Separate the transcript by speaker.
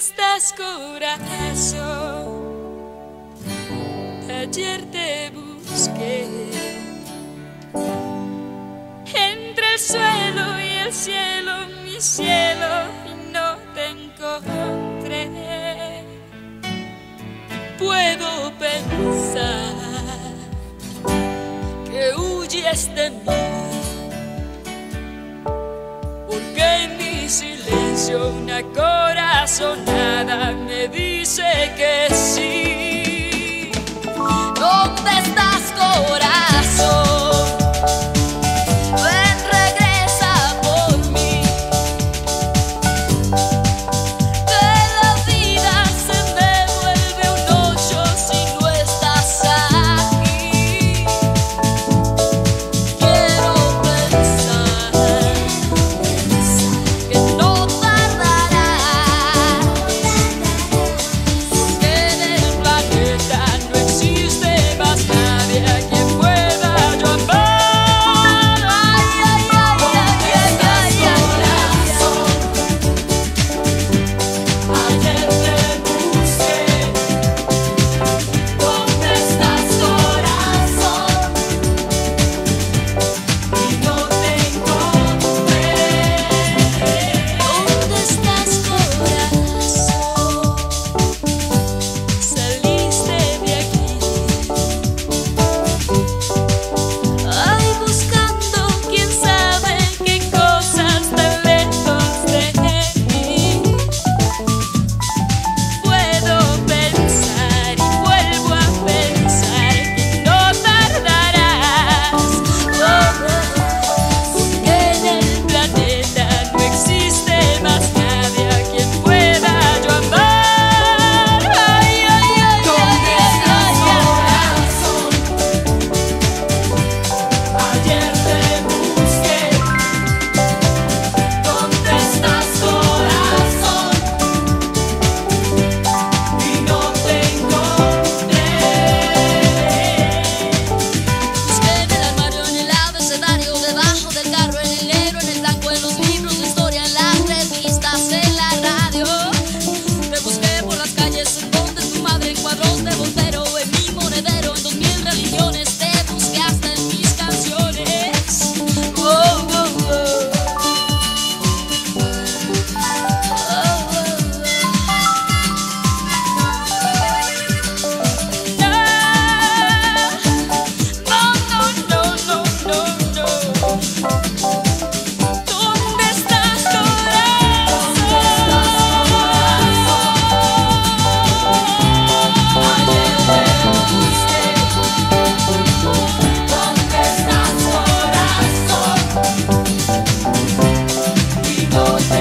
Speaker 1: estás corazón. Ayer te busqué entre el suelo y el cielo, mi cielo, y no te encontré. Puedo pensar que huyes de mí, porque en mi silencio una corazón corazonada me dice que sí. Oh.